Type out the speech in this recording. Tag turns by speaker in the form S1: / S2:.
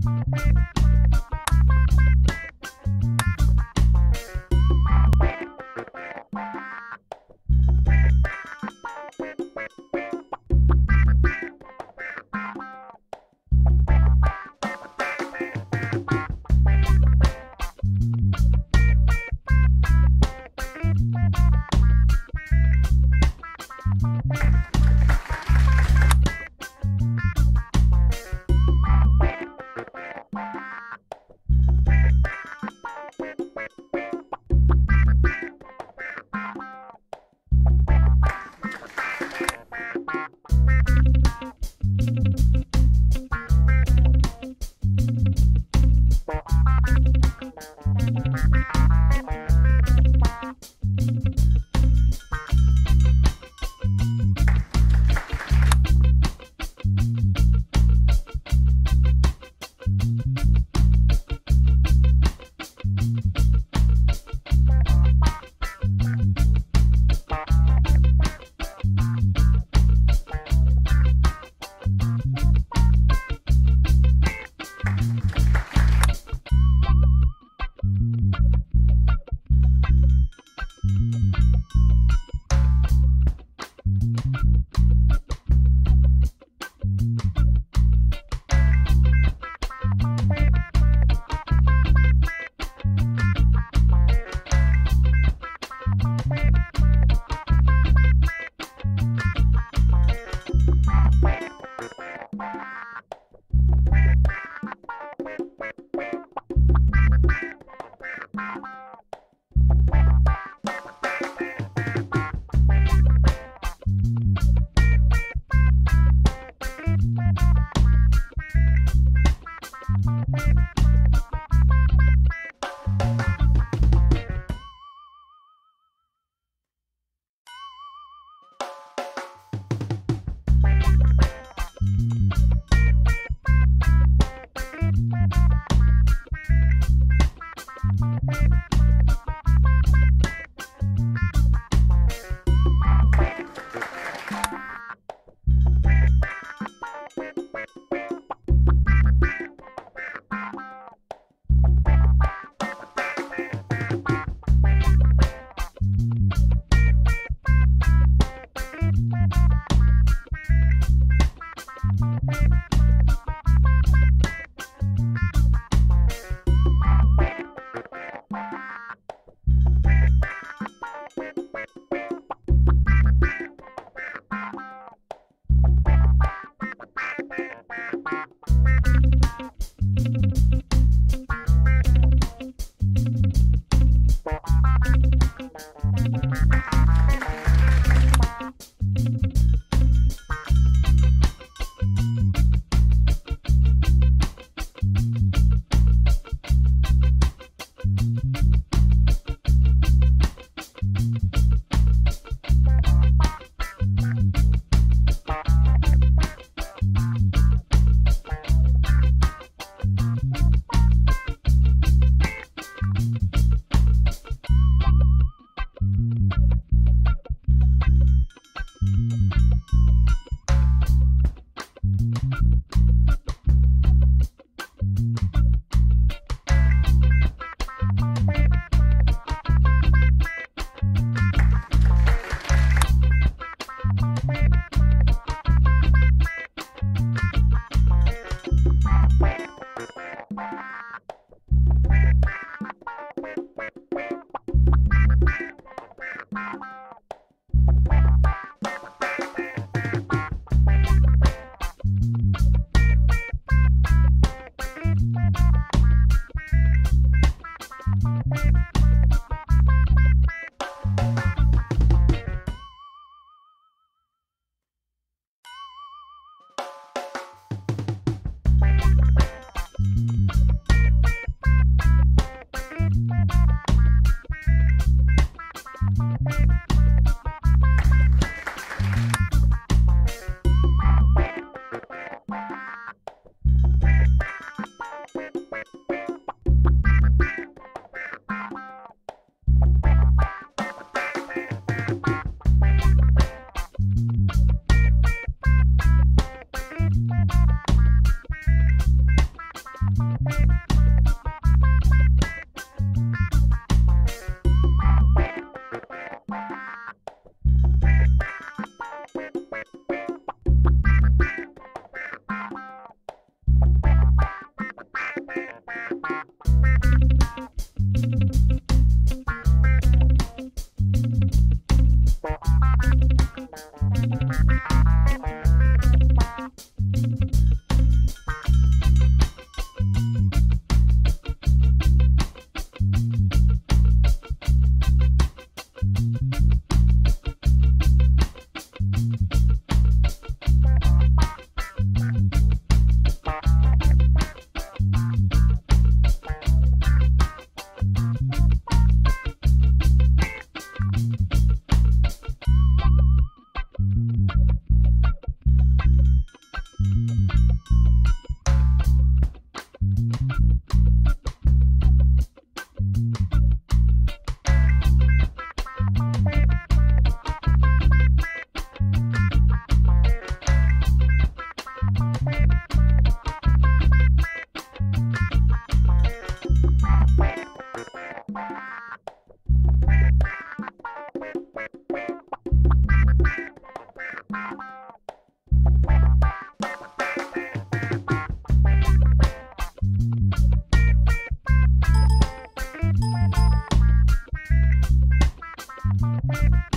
S1: Bye. Bye. Mm-hmm.